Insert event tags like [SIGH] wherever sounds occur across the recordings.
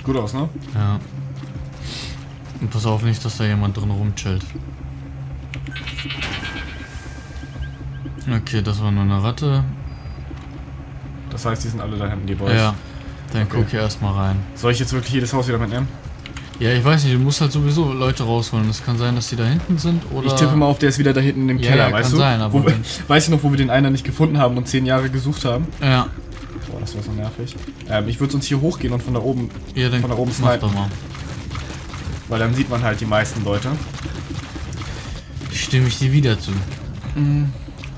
Sieht gut aus, ne? Ja. Und pass auf nicht, dass da jemand drin rumchillt. Okay, das war nur eine Ratte. Das heißt, die sind alle da hinten, die Boys. Ja. Dann Okay. guck hier erstmal rein. Soll ich jetzt wirklich jedes Haus wieder mitnehmen? Ja, ich weiß nicht, du musst halt sowieso Leute rausholen. Es kann sein, dass die da hinten sind oder. Ich tippe mal auf, der ist wieder da hinten im Ja, Keller, ja, weißt kann du? sein, aber wo, [LAUGHS] weißt du noch, wo wir den einen nicht gefunden haben und zehn Jahre gesucht haben? Ja. Das wäre so nervig. Ähm, ich würde uns hier hochgehen und von da oben, Ja, dann Von da oben snipen. mal. weil dann sieht man halt die meisten Leute. Stimme ich dir wieder zu. Mhm.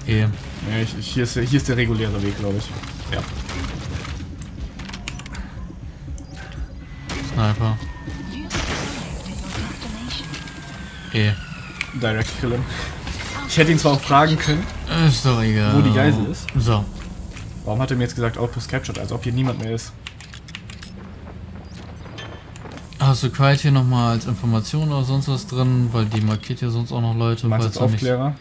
Eh. Nee, ich, ich, hier, ist, der- hier ist der reguläre Weg, glaube ich. Ja. Sniper. Eh. Direct killen. Ich hätte ihn zwar auch fragen können, Ist doch egal. Wo die Geisel ist? So. Warum hat er mir jetzt gesagt Outpost captured, als ob hier niemand mehr ist. Hast du Quiet hier nochmal als Information oder sonst was drin? Weil die markiert ja sonst auch noch Leute. Meinst nicht- Aufklärer?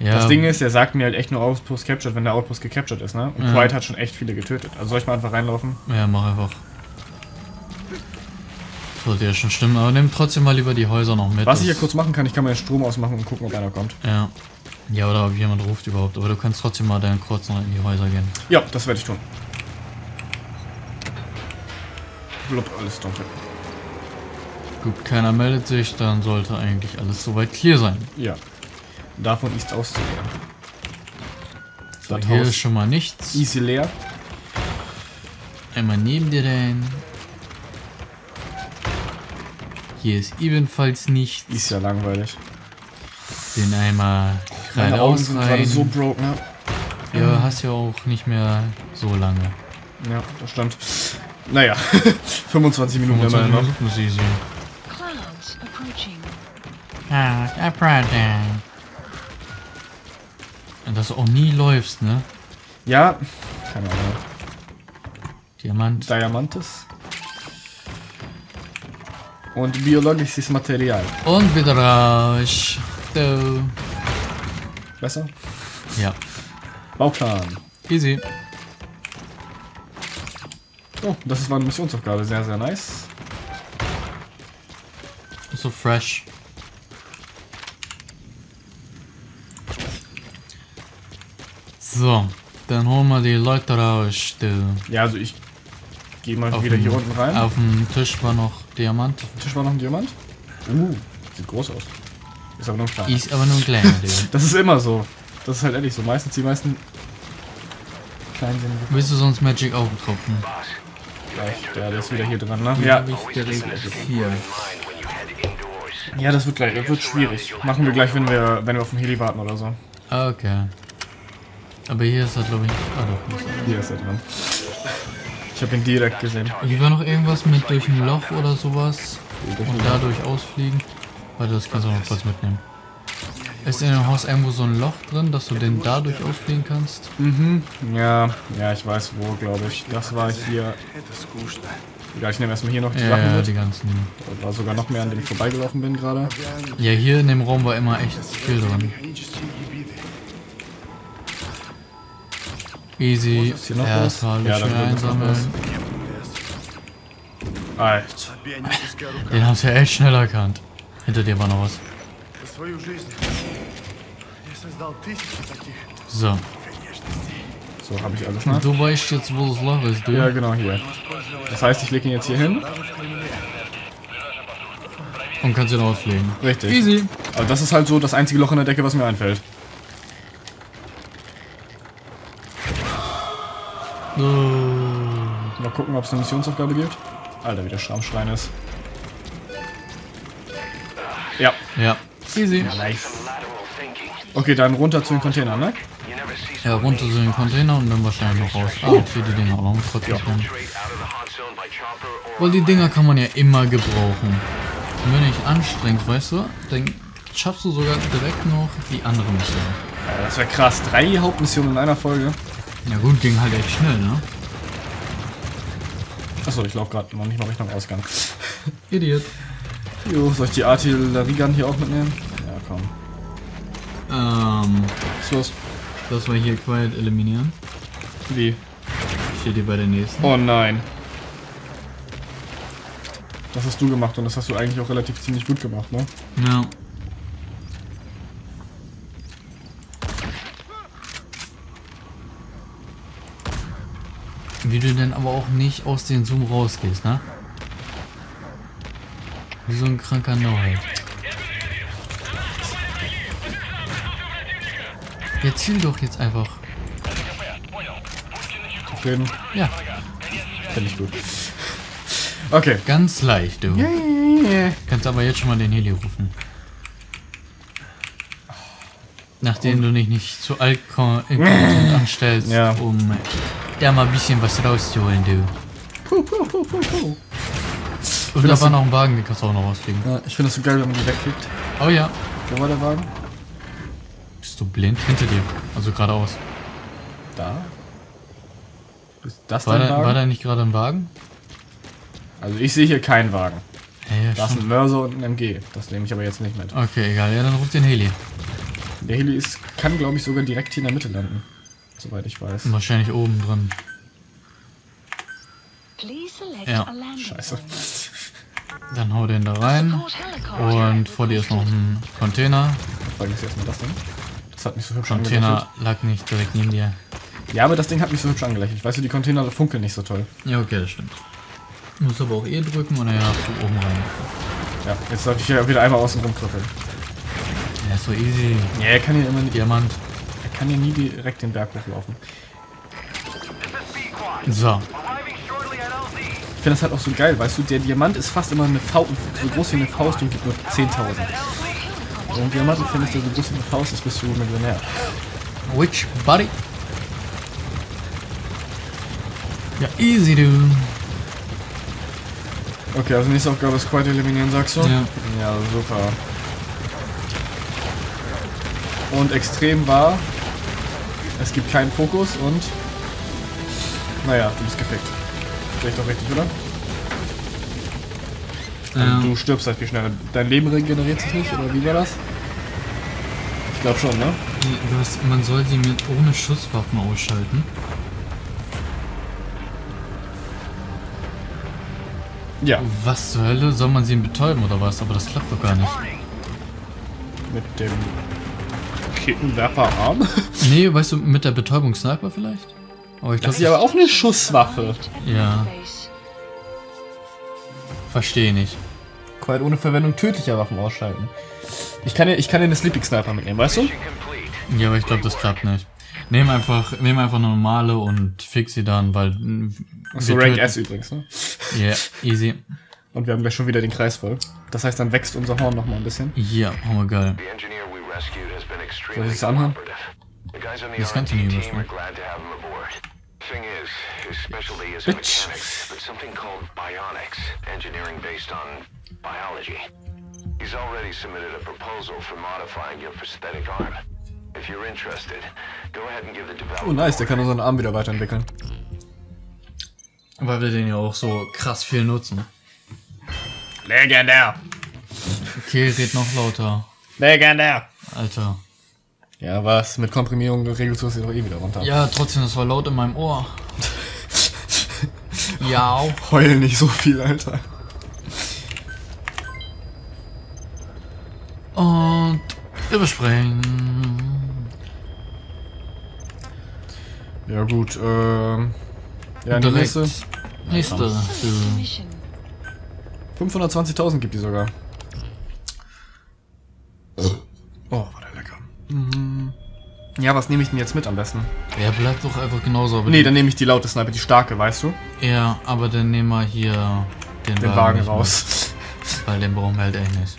Ja, Das Ding ist, er sagt mir halt echt nur Outpost captured, wenn der Outpost gecaptured ist, ne? Und Ja. Quiet hat schon echt viele getötet. Also soll ich mal einfach reinlaufen? Ja, mach einfach. Sollte ja schon stimmen, aber nimm trotzdem mal lieber die Häuser noch mit. Was ich hier kurz machen kann, ich kann mal den Strom ausmachen und gucken, ob einer kommt. Ja. Ja, oder ob jemand ruft überhaupt. Aber du kannst trotzdem mal deinen kurz noch in die Häuser gehen. Ja, das werde ich tun. Blub, alles dunkel. Gut, keiner meldet sich, dann sollte eigentlich alles soweit clear sein. Ja. Davon ist auszugehen. So, Das hier Haus ist schon mal nichts. easy leer. Einmal neben dir rein. Hier ist ebenfalls nichts. Ist ja langweilig. Den einmal Meine Augen sind gerade rein. so broke, ne? Ja, hast ja auch nicht mehr so lange. Ja, das stimmt. Naja, [LAUGHS] 25 Minuten immer 25 noch. Minuten ist easy. Clouds approaching. Ah, Abraham. Dass du auch nie läufst, ne? Ja, keine Ahnung. Diamant. Diamantes. Und biologisches Material. Und wieder raus. So. Besser? Ja, Bauplan. easy. Oh, das war eine Missionsaufgabe. Sehr, sehr nice. So fresh. So, dann holen wir die Leute raus. Du. Ja, also ich gehe mal wieder hier unten rein. Auf dem Tisch war noch Diamant. Auf dem Tisch war noch ein Diamant. Uh, sieht groß aus. Ist aber nur klein. Ist aber nur ein kleiner. [LAUGHS] Das ist immer so. Das ist halt ehrlich so. Meistens die meisten kleinen sind Willst du sonst Magic Augentropfen? gleich. Ja, der ist wieder hier dran, ne? Ja. ich direkt hier. Ja, das wird gleich, das wird schwierig. Machen wir gleich, wenn wir, wenn wir auf den Heli warten oder so. Okay. Aber hier ist er, glaube ich. Ah, doch. Er. Hier ist er dran. Ich habe ihn direkt gesehen. Hier war noch irgendwas mit durch ein Loch oder sowas. Und dadurch ausfliegen. Warte, das kannst du noch kurz mitnehmen. Ist in dem Haus irgendwo so ein Loch drin, dass du den dadurch ausfliegen kannst? Mhm. Ja, ja, ich weiß wo, glaube ich. Das war hier. Ja, ich nehme erstmal hier noch die Ja, Sachen ja, mit. die ganzen. Da war sogar noch mehr, an dem ich vorbeigelaufen bin gerade. Ja, hier in dem Raum war immer echt viel drin. Easy. Ist hier noch? Erstmal Ja, schön einsammeln. Alter. Den hast du ja echt schnell erkannt. Hinter dir war noch was. So. So, habe ich alles nach. Du weißt jetzt, wo das Loch ist, du? Ja, genau, hier. Das heißt, ich lege ihn jetzt hier hin. Und kannst ihn auslegen. Richtig. Easy. Aber das ist halt so das einzige Loch in der Decke, was mir einfällt. Oh. Mal gucken, ob es eine Missionsaufgabe gibt. Alter, wie der Schrammschrein ist. Ja. Ja. Easy. Okay, dann runter zu den Containern, ne? Ja, runter zu den Container und dann wahrscheinlich noch raus. Ah, und hier die Dinger auch noch kurz mitnehmen. Weil die Dinger kann man ja immer gebrauchen. Und wenn ich anstrengst, weißt du, dann schaffst du sogar direkt noch die andere Mission. Ja, das wäre krass. Drei Hauptmissionen in einer Folge. Ja gut, ging halt echt schnell, ne? Achso, ich laufe gerade noch nicht mal Richtung Ausgang. Idiot. Jo, soll ich die Artilleriegun hier auch mitnehmen? Ja, komm. Ähm, Was ist los? das war hier Quiet eliminieren. Wie? Steht hier bei der nächsten. Oh nein. Das hast du gemacht und das hast du eigentlich auch relativ ziemlich gut gemacht, ne? Ja. Wie du denn aber auch nicht aus den Zoom rausgehst, ne? Wie so ein kranker halt. Ja, ziel doch jetzt einfach. Zufrieden? Ja, Finde ich gut. Okay. ganz leicht, du. Kannst aber jetzt schon mal den Heli rufen. Nachdem du dich nicht zu alt äh, anstellst, Ja. um da mal ein bisschen was rauszuholen, du. Puh, puh, puh, Und da war noch ein Wagen, den kannst du auch noch rausfliegen. Ja, ich finde das so geil, wenn man die wegklickt. Oh ja. Wo war der Wagen? Bist du blind? Hinter dir. Also geradeaus. Da. Ist das War dein da, Wagen? war da nicht gerade ein Wagen? Also ich sehe hier keinen Wagen. Ja, Da ist ein Mörser und ein MG. Das nehme ich aber jetzt nicht mit. Okay, egal. Ja, dann ruf den Heli. Der Heli ist, kann, glaube ich, sogar direkt hier in der Mitte landen. Soweit ich weiß. Wahrscheinlich oben drin. Please select Ja. Scheiße. Dann hau den da rein. Und vor dir ist noch ein Container. Vor ist erstmal das Ding. Das hat mich so hübsch angelächelt. Container lag nicht direkt neben dir. Ja, aber das Ding hat mich so hübsch angelächelt. Weißt du, die Container funkeln nicht so toll. Ja, okay, das stimmt. Muss aber auch E drücken und dann darfst du oben rein. Ja, jetzt darf ich hier wieder einmal außen rumkrüppeln. Ja, ist so easy. Ja, er kann hier immer nie, Diamant. er kann hier nie direkt den Berg hochlaufen. So. Finde das halt auch so geil, weißt du, der Diamant ist fast immer eine Faust, so groß wie eine Faust und gibt nur 10.000. So ein Diamanten findest du so groß wie eine Faust, ist bist du Millionär. Which buddy? Ja, easy, du. Okay, also nächste Aufgabe ist Quite eliminieren, sagst du? Ja. Ja, super. Und extrem war, es gibt keinen Fokus und naja, du bist gefickt. Sehe ich doch richtig, oder? Ja. Du stirbst halt viel schneller. Dein Leben regeneriert sich nicht, oder wie war das? Ich glaube schon, ne? Hast, man soll sie mit ohne Schusswaffen ausschalten. Ja. Was zur Hölle? Soll man sie betäuben oder was? Aber das klappt doch gar nicht. Mit dem Kettenwerferarm. [LAUGHS] Nee, weißt du, mit der Betäubung Sniper vielleicht? Aber ich Das glaube, ist aber auch eine Schusswaffe. Ja. Verstehe nicht. Quite ohne Verwendung tödlicher Waffen ausschalten. Ich kann ja, ich kann ja eine Sleeping Sniper mitnehmen, weißt du? Ja, aber ich glaube, das klappt nicht. Nehm einfach, nehm einfach eine normale und fix sie dann, weil. So wir Rank töten- S übrigens, ne? Ja, easy. Und wir haben gleich schon wieder den Kreis voll. Das heißt, dann wächst unser Horn noch mal ein bisschen. Ja, oh geil. Soll ich das anhören? Das kannst du team überspielen. Thing is, his specialty isn't Bitch. mechanics, but something called bionics, engineering based on biology. He's already submitted a proposal for modifying your prosthetic arm. If you're interested, go ahead and give the Oh development. nice, der kann unseren Arm wieder weiterentwickeln. Weil wir den ja auch so krass viel nutzen. Legendär. Okay, red noch lauter. Legendär. Alter. Ja, was? Mit Komprimierung regelst du es doch eh wieder runter. Ja, trotzdem, das war laut in meinem Ohr. [LAUGHS] ja. Heul nicht so viel, Alter. Und überspringen. Ja gut, ähm... Ja, die nächste. Nächste. Select Du. mission. 520.000 gibt die sogar. Oh, war der lecker. Mhm. Ja, was nehme ich denn jetzt mit am besten? Ja, bleibt doch einfach genauso. Aber Nee, dann nehme ich die laute Sniper, die starke, weißt du? Ja, aber dann nehmen wir hier den, Den Wagen raus. Mit, weil den brauchen wir halt echt nicht.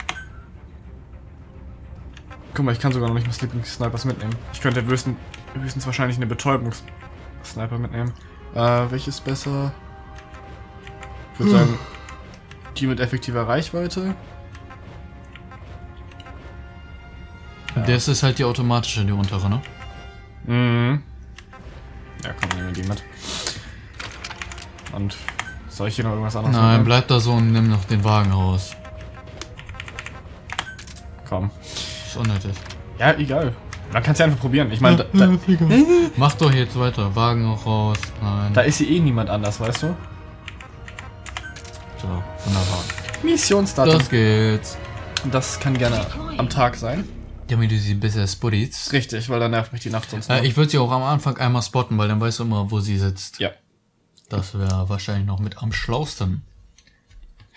Guck mal, ich kann sogar noch nicht mal Sleeping Snipers mitnehmen. Ich könnte höchstens, höchstens wahrscheinlich eine Betäubungs-Sniper mitnehmen. Äh, welches besser? Ich würde sagen, die mit effektiver Reichweite. Das ist halt die automatische, die untere, ne? Mhm. Ja, komm, nehmen wir die mit. Und soll ich hier noch irgendwas anderes Nein, mitnehmen? bleib da so und nimm noch den Wagen raus. Komm. Ist unnötig. Ja, egal. Man kann es ja einfach probieren. Ich meine, da, da, [LAUGHS] Mach doch jetzt weiter. Wagen auch raus. Nein. da ist hier eh niemand anders, weißt du? So, wunderbar. Missionsdatum. Das geht's. Das kann gerne am Tag sein. Damit du sie besser spottest. Richtig, weil dann nervt mich die Nacht sonst. Äh, ich würde sie auch am Anfang einmal spotten, weil dann weißt du immer, wo sie sitzt. ja. Das wäre wahrscheinlich noch mit am schlausten.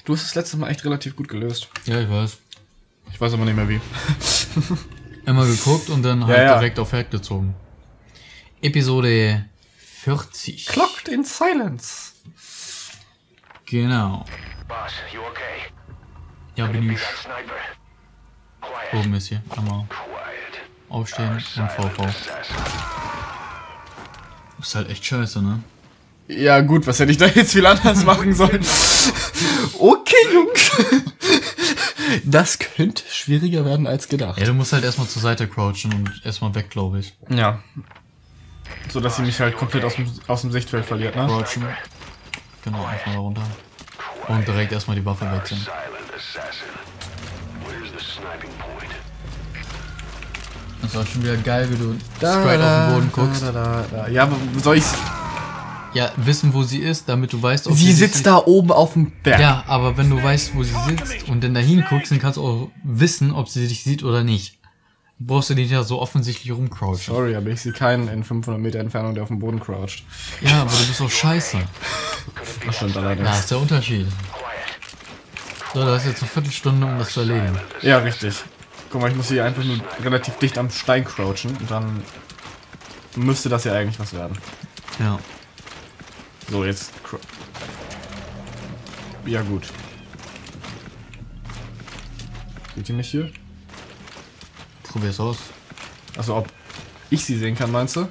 Du hast das letzte Mal echt relativ gut gelöst. Ja, ich weiß. Ich weiß aber nicht mehr wie. [LAUGHS] Immer geguckt und dann halt Ja, ja. direkt auf Head gezogen. Episode 40. Clocked in Silence. Genau. Boss, you okay? Ja, bin ich. Oben ist hier. Einmal aufstehen und VV. Ist halt echt scheiße, ne? Ja gut, was hätte ich da jetzt viel anders [LAUGHS] machen sollen? Okay, Jungs. Das könnte schwieriger werden als gedacht. Ja, du musst halt erstmal zur Seite crouchen und erstmal weg, glaube ich. Ja. So dass sie mich halt komplett aus dem, aus dem Sichtfeld verliert, ne? Crouchen. Genau, erstmal da runter. Und direkt erstmal die Waffe wechseln. Das auch schon wieder geil, wie du straight auf den Boden guckst. Da, da, da. Ja, aber soll ich. Ja, wissen, wo sie ist, damit du weißt, ob Sie sich sitzt da oben auf dem Berg. Ja, aber wenn du weißt, wo sie sitzt und dann dahin guckst, dann kannst du auch wissen, ob sie dich sieht oder nicht. Brauchst du nicht ja so offensichtlich rumcrouchen. Sorry, aber ich sehe keinen in 500 Meter Entfernung, der auf dem Boden croucht. Ja, aber du bist auch scheiße. Das stimmt Da allerdings. ist der Unterschied. So, da ist jetzt eine Viertelstunde, um das zu erledigen. Ja, richtig. Guck mal, ich muss hier einfach nur relativ dicht am Stein crouchen und dann müsste das ja eigentlich was werden. Ja. So, jetzt. Ja, gut. Seht ihr mich hier? Probier's aus. Also, ob ich sie sehen kann, meinst du?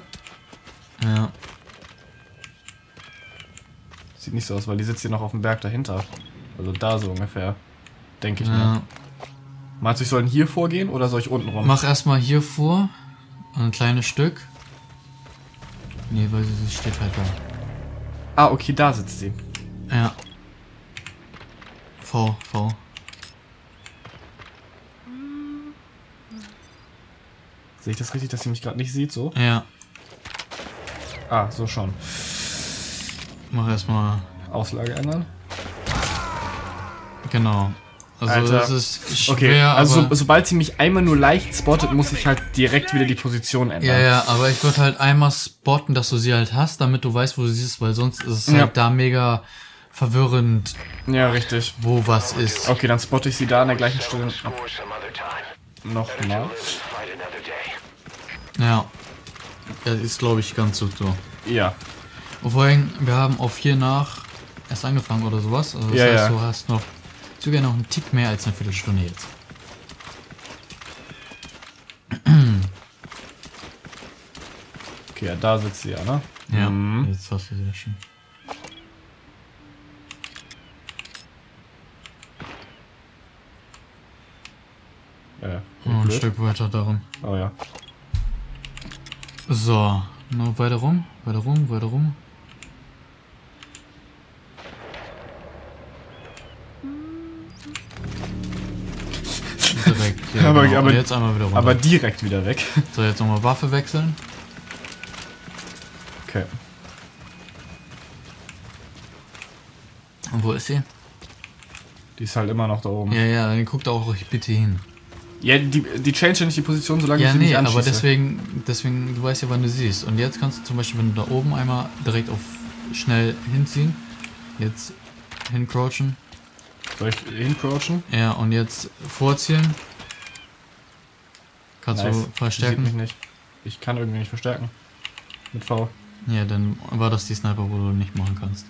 Ja. Sieht nicht so aus, weil die sitzt hier noch auf dem Berg dahinter. Also da so ungefähr. Denke ich mir. Meinst du, ich soll hier vorgehen oder soll ich unten rum? Mach erstmal hier vor. Ein kleines Stück. Nee, weil sie sie steht halt da. Ah, okay, da sitzt sie. Ja. V, V. Sehe ich das richtig, dass sie mich gerade nicht sieht? So? Ja. Ah, so schon. Mach erstmal. Auslage ändern. Genau. Also Alter. das ist schwer, Okay, also so, sobald sie mich einmal nur leicht spottet, muss ich halt direkt wieder die Position ändern. Ja, ja, aber ich würde halt einmal spotten, dass du sie halt hast, damit du weißt, wo sie ist, weil sonst ist es Ja. halt da mega verwirrend, Ja, richtig. wo was ist. Okay, dann spotte ich sie da an der gleichen Stelle nochmal. Ja. Das ist, glaube ich, ganz gut so. Ja. Und vor allem, wir haben auf vier nach erst angefangen oder sowas. Also das Ja, heißt, ja. du hast noch sogar noch einen Tick mehr als eine Viertelstunde jetzt. Okay, ja, da sitzt sie ja, ne? Ja, Mhm. jetzt hast du sie ja schon. Ja, ja. Oh, ein Blöd. Stück weiter darum. Oh ja. So, noch weiter rum, weiter rum, weiter rum. Direkt. [LAUGHS] Ja, Aber- genau. aber- jetzt einmal wieder runter. Aber direkt wieder weg. so, jetzt nochmal Waffe wechseln. Okay. Und wo ist sie? Die ist halt immer noch da oben. Ja, ja, dann guckt auch ruhig bitte hin. Ja, die, die change ja nicht die Position, solange Ja, ich sie nee, nicht anschieße. aber deswegen, deswegen, du weißt ja, wann du siehst. Und jetzt kannst du zum Beispiel, wenn du da oben einmal direkt auf schnell hinziehen, jetzt hincrouchen, Soll ich hincrouchen? ja, und jetzt vorziehen. Kannst Nice. du Die Sieht verstärken? mich nicht. Ich kann irgendwie nicht verstärken. Mit V. Ja, dann war das die Sniper, wo du nicht machen kannst.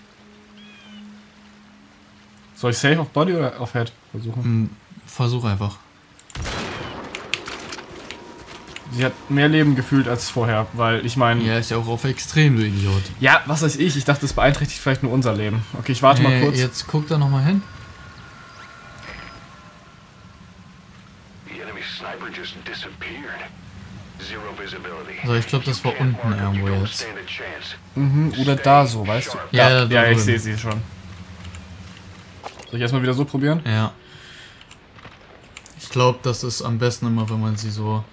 Soll ich Safe auf Body oder auf Head versuchen? Hm, Versuch einfach. Sie hat mehr Leben gefühlt als vorher, weil ich meine. Ja, ist ja auch auf extrem, du Idiot. Ja, was weiß ich? Ich dachte, das beeinträchtigt vielleicht nur unser Leben. Okay, ich warte mal Äh, kurz. Jetzt guck da nochmal hin. Also ich glaube, das war unten irgendwo jetzt. Mhm, oder da so, weißt du? Ja, da, da- da ja ich sehe sie schon. Soll ich erstmal wieder so probieren? Ja. Ich glaube, das ist am besten immer, wenn man sie so.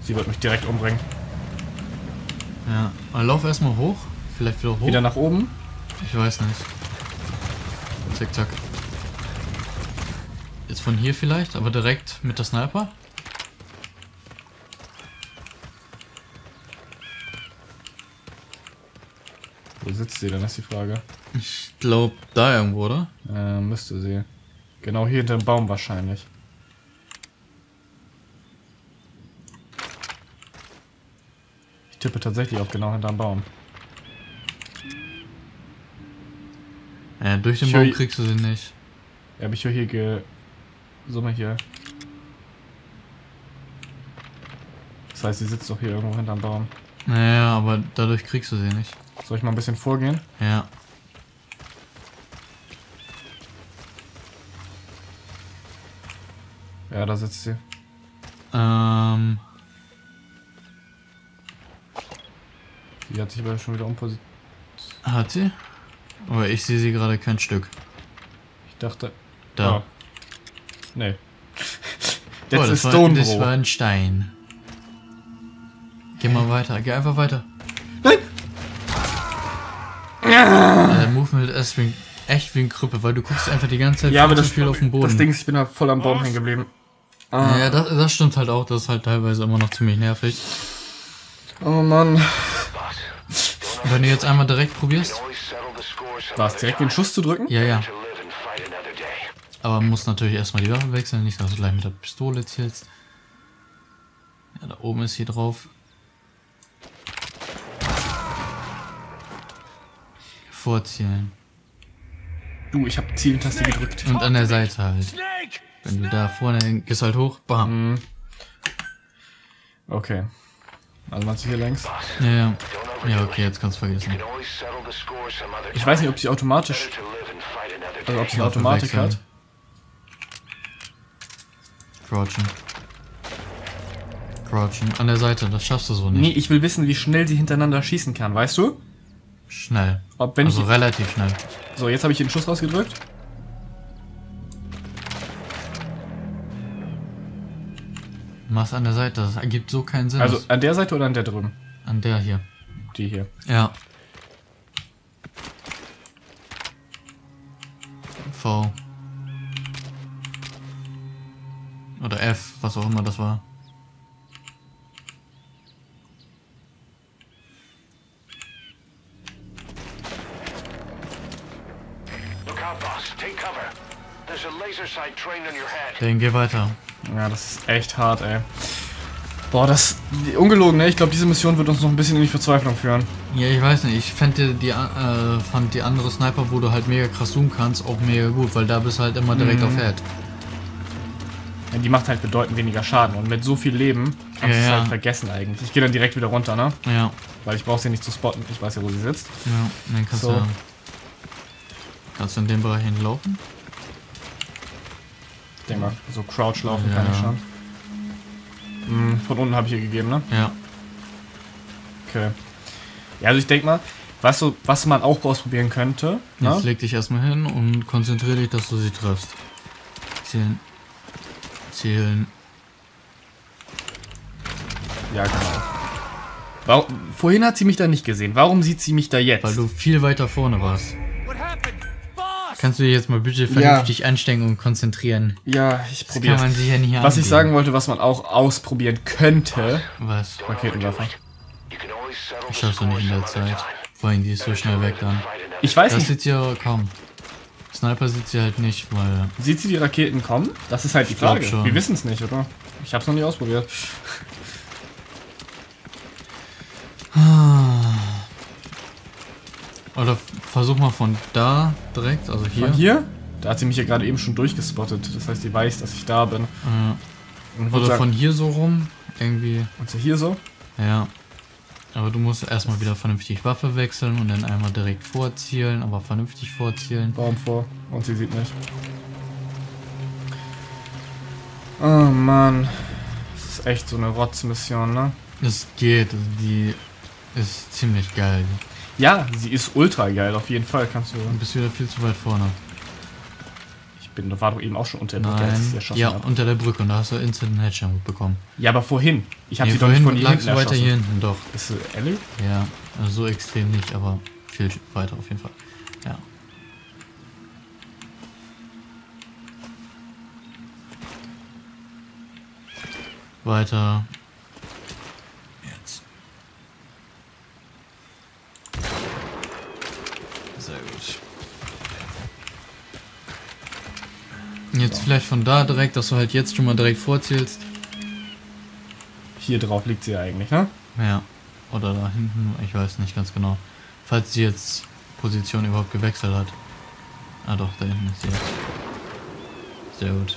Sie wird mich direkt umbringen. Ja. Aber lauf erstmal hoch. Vielleicht wieder hoch. Wieder nach oben. Ich weiß nicht. Zick zack. Jetzt von hier vielleicht, aber direkt mit der Sniper? Wo sitzt sie denn, ist die Frage. Ich glaube, da irgendwo, oder? Äh, müsste sie. Genau hier hinter dem Baum wahrscheinlich. Ich tippe tatsächlich auf genau hinterm Baum. Ja, durch den Ich Baum kriegst du sie nicht. Ja, aber ich höre hier ge... So mal hier. Das heißt, sie sitzt doch hier irgendwo hinterm Baum. Naja, aber dadurch kriegst du sie nicht. Soll ich mal ein bisschen vorgehen? Ja. Ja, da sitzt sie. Ähm, Die hat sich aber schon wieder umpositioniert. hat sie? Aber ich sehe sie gerade kein Stück. Ich dachte... Da. Oh. Nee. Oh, Jetzt das, ist war, das war ein Stein. Geh mal weiter, geh einfach weiter. Nein! Äh, Der Movement ist wie, echt wie ein Krüppel, weil du guckst einfach die ganze Zeit Ja, aber das, zu viel auf den Boden. das Ding ist, ich bin da voll am Baum hängen geblieben. Ah. ja, das, das stimmt halt auch, das ist halt teilweise immer noch ziemlich nervig. Oh Mann. Wenn du jetzt einmal direkt probierst, War es direkt den. Schuss zu drücken? ja, ja. Aber man muss natürlich erstmal die Waffe wechseln, nicht dass du gleich mit der Pistole zielst. Ja, da oben ist hier drauf. Vorzielen. Du, ich habe Zieltaste gedrückt. Und an der Seite halt. Snake! Wenn du da vorne gehst halt hoch, bam. Okay. Also meinst du hier längs? Ja, ja. Ja, okay, jetzt kannst du vergessen. Ich weiß nicht, ob sie automatisch, also ob sie eine Automatik hat. Crouchen. Crouchen. An der Seite, das schaffst du so nicht. Nee, ich will wissen, wie schnell sie hintereinander schießen kann, weißt du? Schnell. Ob Also ich... relativ schnell. So, jetzt habe ich den Schuss rausgedrückt. Mach's an der Seite, das ergibt so keinen Sinn. Also an der Seite oder an der drüben? an der hier. Die hier. Ja. V. Oder F, was auch immer das war. Dann geh weiter. Ja, das ist echt hart, ey. Boah, das... Ungelogen, ne? Ich glaube, diese Mission wird uns noch ein bisschen in die Verzweiflung führen. Ja, ich weiß nicht. Ich fand die, die, äh, fand die andere Sniper, wo du halt mega krass zoomen kannst, auch mega gut, weil da bist du halt immer direkt Mhm. auf Head. Ja, die macht halt bedeutend weniger Schaden. Und mit so viel Leben kannst du Ja, es ja. halt vergessen eigentlich. Ich gehe dann direkt wieder runter, ne? Ja, Weil ich brauche sie nicht zu spotten. Ich weiß ja, wo sie sitzt. ja. Dann kannst So. du. Kannst du in dem Bereich hinlaufen? Ich denke mal, so Crouch laufen Ja. kann ich schon. Hm, von unten habe ich ihr gegeben, ne? Ja. Okay. Ja, also ich denke mal, was, so, was man auch ausprobieren könnte, ne? Jetzt leg dich erstmal hin und konzentriere dich, dass du sie triffst. Zählen. Zählen. Ja, genau. Warum, vorhin hat sie mich da nicht gesehen. Warum sieht sie mich da jetzt? Weil du viel weiter vorne warst. Kannst du dich jetzt mal bitte vernünftig anstrengen und konzentrieren? ja, ich Das probiere kann man sich ja nicht Was ich angeben. sagen wollte, was man auch ausprobieren könnte. Was? Raketenwerfer. Das schaffst du nicht in der Zeit. Vor allem, die ist so schnell weg dann. Ich weiß Das nicht, sieht sie ja kaum. Sniper sieht sie halt nicht, weil. sieht sie die Raketen kommen? Das ist halt die Ich Frage. schon. Wir wissen es nicht, oder? Ich habe es noch nie ausprobiert. [SIGHS] [SIGHS] Oder versuch mal von da direkt, also hier. Von hier? Da hat sie mich ja gerade eben schon durchgespottet. Das heißt, die weiß, dass ich da bin. Äh, Und oder sagen, von hier so rum. Irgendwie. und so hier so? Ja. Aber du musst erstmal wieder vernünftig Waffe wechseln und dann einmal direkt vorzielen, aber vernünftig vorzielen. Baum vor. Und sie sieht nicht. Oh Mann. Das ist echt so eine Rotzmission, ne? Es geht, also die ist ziemlich geil. Ja, sie ist ultra geil, auf jeden Fall. Kannst du. Dann bist du wieder viel zu weit vorne. Ich bin, war doch eben auch schon unter der Brücke, als ich Ja, unter der Brücke und da hast du instant einen Headshot bekommen. Ja, aber vorhin. Ich habe nee, sie doch nicht von hier hinten weiter hier hinten, doch. Bist du ehrlich? Ja, also so extrem nicht, aber viel weiter auf jeden Fall. Ja. Weiter. Jetzt vielleicht von da direkt, dass du halt jetzt schon mal direkt vorzielst. Hier drauf liegt sie ja eigentlich, ne? Ja. Oder da hinten, ich weiß nicht ganz genau. Falls sie jetzt Position überhaupt gewechselt hat. Ah doch, da hinten ist sie jetzt. Sehr gut.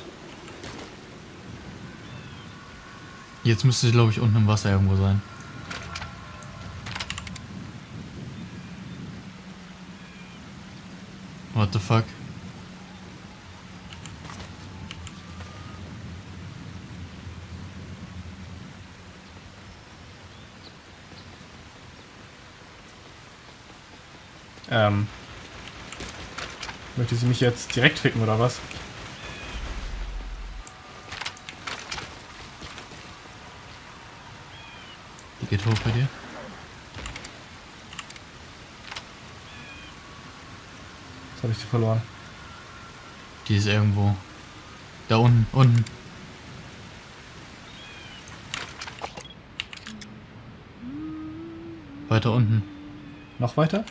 Jetzt müsste sie, glaube ich, unten im Wasser irgendwo sein. What the fuck? Ähm. Möchte sie mich jetzt direkt ficken oder was? Die geht hoch bei dir. Jetzt habe ich sie verloren. Die ist irgendwo. Da unten, unten. Weiter unten. Noch weiter?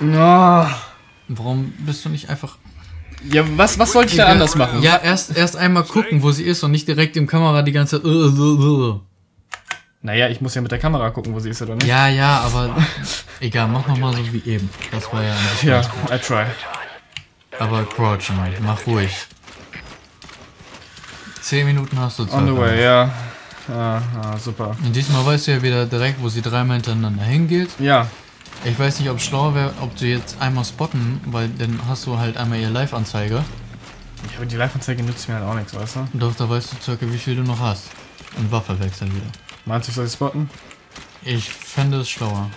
No. Warum bist du nicht einfach. Ja, was, was sollte ich da anders machen? Ja, erst, erst einmal gucken, wo sie ist und nicht direkt im Kamera die ganze Zeit. Naja, ich muss ja mit der Kamera gucken, wo sie ist oder nicht. Ja, ja, aber egal, mach nochmal so wie eben. Das war ja Ja. I try. Aber crouchen, mach ruhig. Zehn Minuten hast du Zeit. On the way, ja. Ah, ah, super. Und diesmal weißt du ja wieder direkt, wo sie dreimal hintereinander hingeht. Ja, Ich weiß nicht, ob es schlau wäre, ob du jetzt einmal spotten, weil dann hast du halt einmal ihr Live-Anzeige. Ja, aber die Live-Anzeige nützt mir halt auch nichts, weißt du? Doch, da weißt du circa, wie viel du noch hast. Und Waffe wechseln wieder. Meinst du, ich soll sie spotten? Ich fände es schlauer.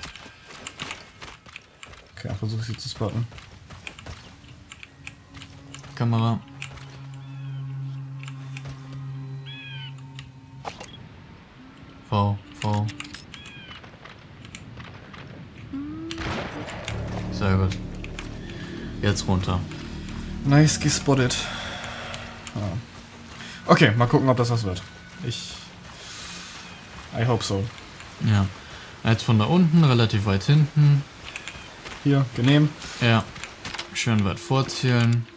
Okay, dann versuche sie zu spotten. Kamera. V, V. Sehr gut. Jetzt runter. Nice gespottet. Ja. Okay, mal gucken, ob das was wird. Ich. I hope so. Ja. Jetzt von da unten, relativ weit hinten. Hier, genehm. Ja. Schön weit vorzielen.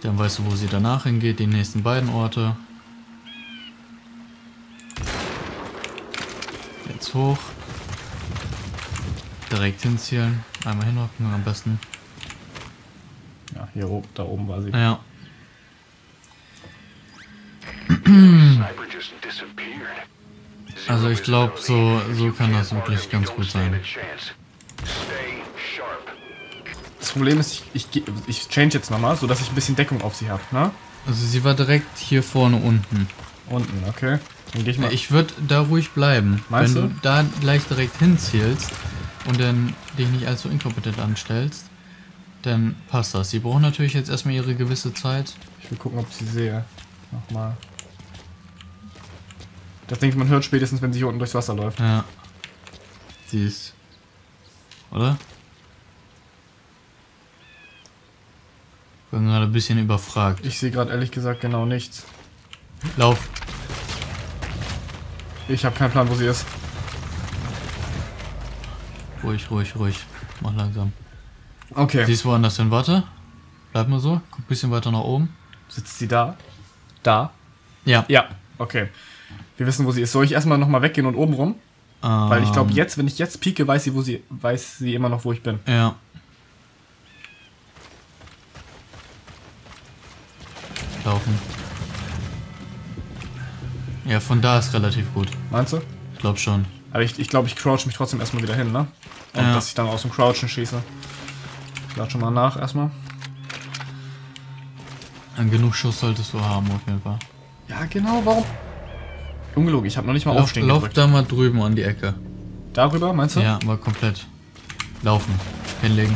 Dann weißt du, wo sie danach hingeht, die nächsten beiden Orte. Jetzt hoch. Direkt hinzielen. Einmal hinhocken am besten. Ja, hier oben, da oben war sie. Ja. Also ich glaube, so, so kann das wirklich ganz gut sein. Das Problem ist, ich, ich, ich change jetzt nochmal, sodass ich ein bisschen Deckung auf sie habe, ne? Also sie war direkt hier vorne unten. Unten, okay. Dann gehe ich mal. Ich würde da ruhig bleiben. Meinst Wenn du? du da gleich direkt hinzielst und dann dich nicht allzu inkompetent anstellst, dann passt das. Sie brauchen natürlich jetzt erstmal ihre gewisse Zeit. Ich will gucken, ob ich sie sehe. Nochmal. Das denke ich, man hört spätestens, wenn sie hier unten durchs Wasser läuft. Ja. Sie ist. Oder? Bin gerade ein bisschen überfragt. Ich sehe gerade ehrlich gesagt genau nichts. Lauf. Ich habe keinen Plan, wo sie ist. Ruhig, ruhig, ruhig. Mach langsam. Okay. Sie ist woanders hin. Warte. Bleib mal so. Guck ein bisschen weiter nach oben. Sitzt sie da? Da? Ja. Ja, okay. Wir wissen, wo sie ist. Soll ich erstmal nochmal weggehen und oben rum? Weil ich glaube, Ähm, jetzt, wenn ich jetzt pieke, weiß sie, wo sie, weiß sie immer noch, wo ich bin. Ja. Laufen. Ja, von da ist relativ gut. Meinst du? Ich glaube schon. Aber ich, ich glaube, ich crouch mich trotzdem erstmal wieder hin, ne? Und Ja. dass ich dann aus dem Crouchen schieße. Ich lade schon mal nach erstmal. An genug Schuss solltest du haben, auf jeden Fall. Ja, genau, warum? Ungelogen, ich habe noch nicht mal Lauf, aufstehen lauf gedrückt. da mal drüben an die Ecke. Darüber, meinst du? Ja, mal komplett. Laufen. Hinlegen.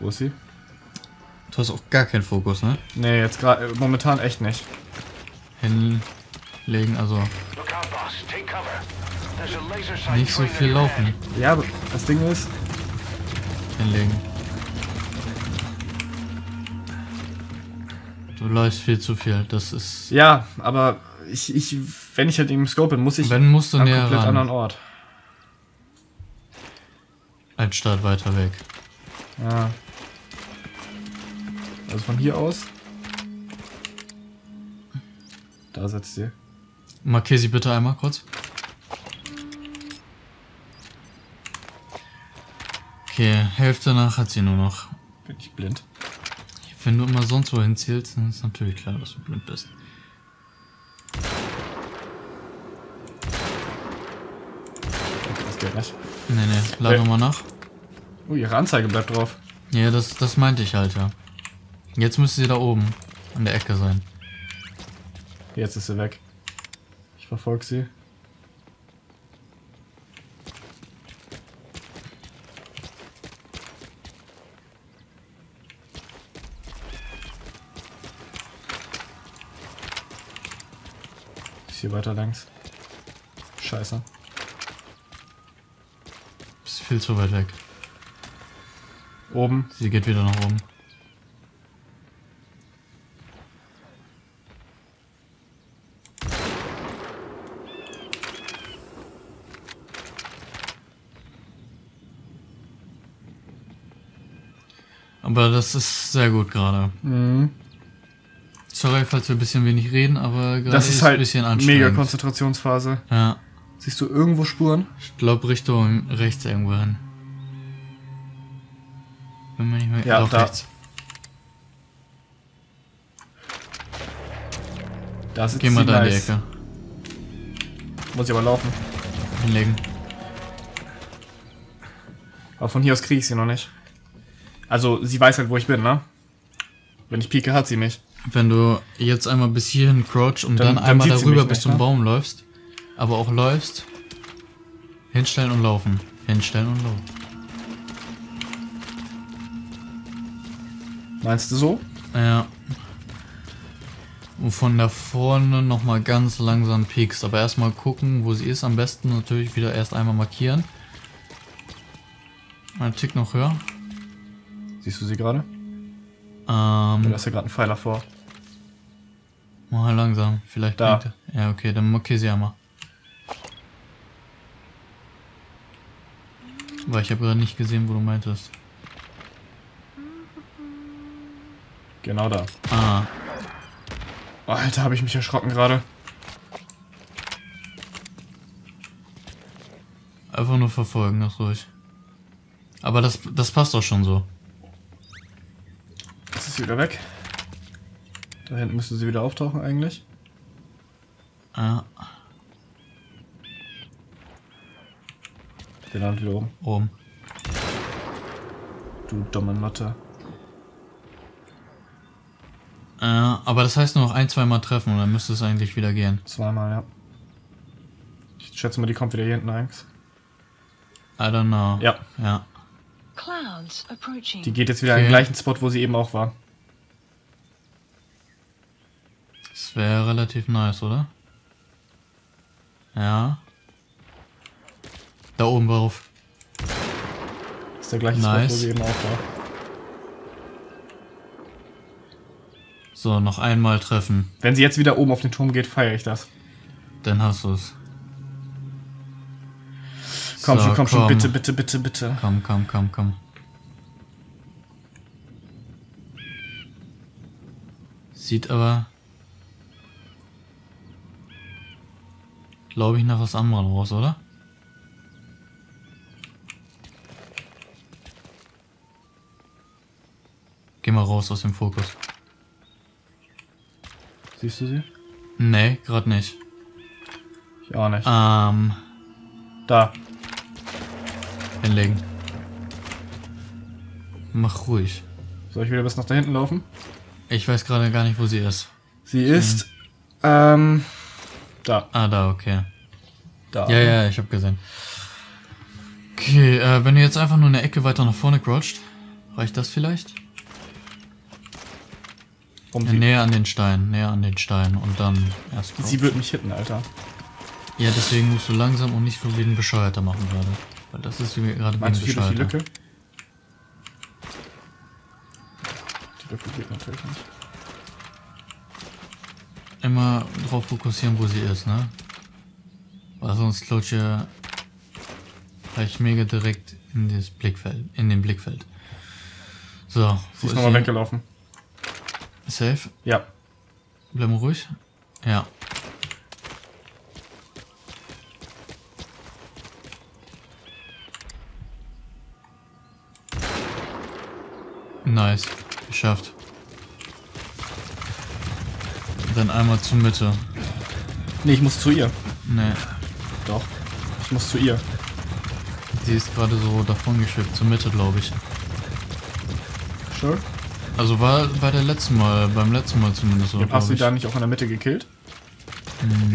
Wo ist sie? Du hast auch gar keinen Fokus, ne? Nee, jetzt gerade, äh, momentan echt nicht. Hinlegen, also nicht so viel laufen. Ja, aber das Ding ist, Hinlegen. Du läufst viel zu viel. Das ist. Ja, aber ich, ich, wenn ich halt im Scope bin, muss ich Wenn musst du an einen näher komplett ran. anderen Ort. Als Start weiter weg. Ja. Also von hier aus. Da setzt sie. Markier sie bitte einmal kurz. Okay, Hälfte nach hat sie nur noch. Bin ich blind. Wenn du immer sonst wohin zielst, dann ist natürlich klar, dass du blind bist. Okay, das geht nicht. Nee, nee, lade Äh. nochmal nach. Oh, ihre Anzeige bleibt drauf. Ja, das, das meinte ich halt, ja. Jetzt müsste sie da oben an der Ecke sein. Jetzt ist sie weg. Ich verfolge sie. Ist hier weiter längs. Scheiße. Ist viel zu weit weg. Oben. Sie geht wieder nach oben. Aber das ist sehr gut gerade. Mhm. Sorry, falls wir ein bisschen wenig reden, aber gerade Das ist halt ein bisschen mega anstrengend. Konzentrationsphase. ja, Siehst du irgendwo Spuren? ich glaube Richtung rechts irgendwo hin. Bin mir nicht mehr... Ja, doch, da. rechts. Da sitzt Geh mal da in die nice. Ecke. Muss ich aber laufen. Hinlegen. Aber von hier aus kriege ich sie noch nicht. Also, sie weiß halt, wo ich bin, ne? Wenn ich pieke, hat sie mich. Wenn du jetzt einmal bis hierhin crouch und Dann- dann, dann einmal darüber bis zum ne? Baum läufst, aber auch läufst, hinstellen und laufen. Hinstellen und laufen. Meinst du so? Ja. Und von da vorne nochmal ganz langsam piekst. Aber erstmal gucken, wo sie ist. Am besten natürlich wieder erst einmal markieren. Ein Tick noch höher. Siehst du sie gerade? Ähm, ist ja gerade ein Pfeiler vor. mal langsam. Vielleicht Da. Ja, okay, dann markier sie einmal. Weil ich habe gerade nicht gesehen, wo du meintest. Genau da. Ah, Alter, habe ich mich erschrocken gerade. einfach nur verfolgen, das ruhig. Aber das, das passt doch schon so. Sie wieder weg. Da hinten müsste sie wieder auftauchen eigentlich. Ah, Der landet wieder oben. oben. Du dumme Nutte. Ja, aber das heißt nur noch ein, zwei Mal treffen und dann müsste es eigentlich wieder gehen. Zweimal, ja. Ich schätze mal, die kommt wieder hier hinten rechts. I don't know. Ja, Ja. Die geht jetzt wieder an den Okay. gleichen Spot, wo sie eben auch war. Das wäre relativ nice, oder? Ja. Da oben drauf. Das ist der gleiche Nice. Spot, wo eben auch war. So, noch einmal treffen. Wenn sie jetzt wieder oben auf den Turm geht, feiere ich das. Dann hast du es. Komm So, schon, komm, schon, komm. bitte, bitte, bitte, bitte. Komm, komm, komm, komm. Sieht aber... Glaube ich nach was anderem aus, oder? Geh mal raus aus dem Fokus. Siehst du sie? Nee, gerade nicht. Ich auch nicht. Ähm, Da. hinlegen. Mach ruhig. Soll ich wieder bis nach da hinten laufen? Ich weiß gerade gar nicht, wo sie ist. Sie ist, ähm, da. Ah, da, okay. Da. Ja, ja, ich habe gesehen. Okay, äh, wenn du jetzt einfach nur eine Ecke weiter nach vorne croucht, reicht das vielleicht? Um Ja, sie, näher an den Stein, näher an den Stein und dann erst crouchen. sie wird mich hitten, Alter. Ja, deswegen musst du langsam und nicht so wie ein Bescheuerter machen gerade. Weil das ist wie, gerade wie ein Meinst du hier durch die Bescheuerter. Lücke? Die Lücke geht natürlich nicht. Immer drauf fokussieren, wo sie ist, ne? Weil sonst klaut ihr gleich mega direkt in das Blickfeld, in den Blickfeld. So, Sie ist nochmal weggelaufen. Safe. Ja. Bleiben wir ruhig. Ja. Nice. Geschafft. Dann einmal zur Mitte. Nee, ich muss zu ihr. Ne, Doch. Ich muss zu ihr. die ist gerade so davon geschwebt. Zur Mitte, glaube ich. Sure. Also war bei der letzten Mal, beim letzten Mal zumindest so. Hast du sie da nicht auch in der Mitte gekillt?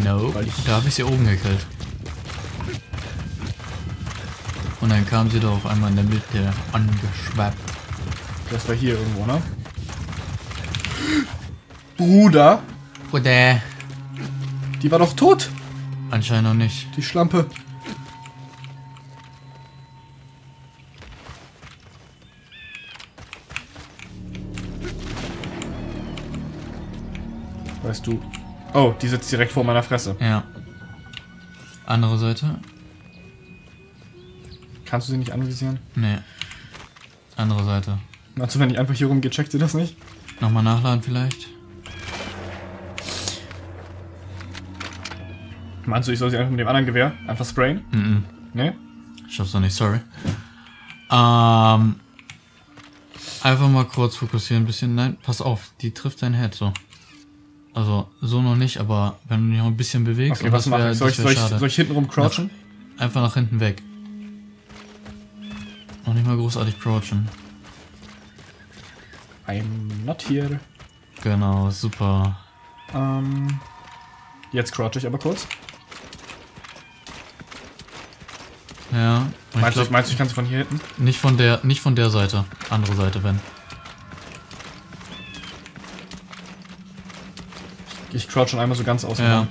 No, da habe ich sie oben gekillt. Und dann kam sie da auf einmal in der Mitte angeschwappt. Das war hier irgendwo, ne? Bruder, Oder? die war doch tot, Anscheinend noch nicht. die Schlampe. Weißt du. Oh, die sitzt direkt vor meiner Fresse. Ja. Andere Seite? Kannst du sie nicht anvisieren? Nee. Andere Seite. Du, wenn ich einfach hier rumgehe, checkt sie das nicht? Nochmal nachladen vielleicht? Meinst du, ich soll sie einfach mit dem anderen Gewehr einfach sprayen? Mhm. Ne? Schaff's doch nicht, sorry. Ähm. Einfach mal kurz fokussieren, ein bisschen. Nein, pass auf, die trifft dein Head so. Also, so noch nicht, aber wenn du dich noch ein bisschen bewegst, Okay, was wär- ich? Soll ich, soll, ich, soll ich hinten rum crouchen? Einfach nach hinten weg. Noch nicht mal großartig crouchen. I'm not here. Genau, super. Ähm, jetzt crouch ich aber kurz. Ja. und ich Meinst, du, glaub, meinst du, ich kann sie von hier hinten? nicht von der, nicht von der Seite. Andere Seite, wenn. Ich crouch schon einmal so ganz aus. Ja.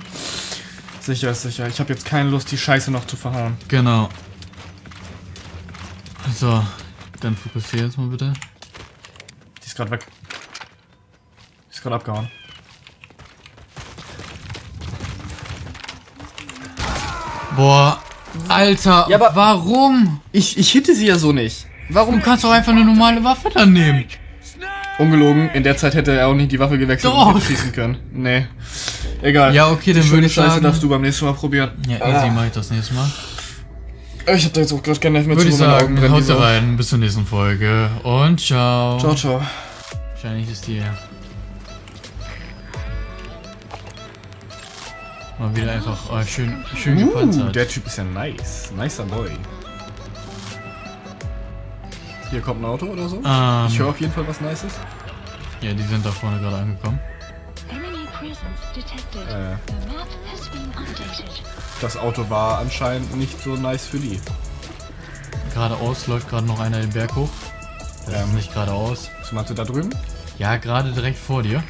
Sicher ist sicher. Ich habe jetzt keine Lust, die Scheiße noch zu verhauen. Genau. So, dann fokussier jetzt mal bitte. Die ist gerade weg. Die ist gerade abgehauen. Boah, Alter, Ja, aber- warum? Ich, ich hitte sie ja so nicht. Warum kannst du auch einfach eine normale Waffe dann nehmen? Ungelogen, in der Zeit hätte er auch nicht die Waffe gewechselt Doch. und schießen können. Nee. Egal. Ja, okay, dann würde ich Scheiße sagen- darfst du beim nächsten Mal probieren. Ja, easy, mach ich das nächste Mal. Ich hab da jetzt auch gerade keinen Nerv mehr Würde ich zu, Augen sagen, brennen haut rein, bis zur nächsten Folge und ciao. Ciao, ciao. Wahrscheinlich ist die mal wieder einfach oh, schön, schön Uh, gepanzert. der Typ ist ja nice. Nicer Boy. Hier kommt ein Auto oder so. Ähm. Ich höre auf jeden Fall was Nices. ja, die sind da vorne gerade angekommen. Enemy presence detected. Äh. Das Auto war anscheinend nicht so nice für die. Geradeaus läuft gerade noch einer den Berg hoch. Das ist Ähm. nicht geradeaus. Was meinst du da drüben? Ja, gerade direkt vor dir.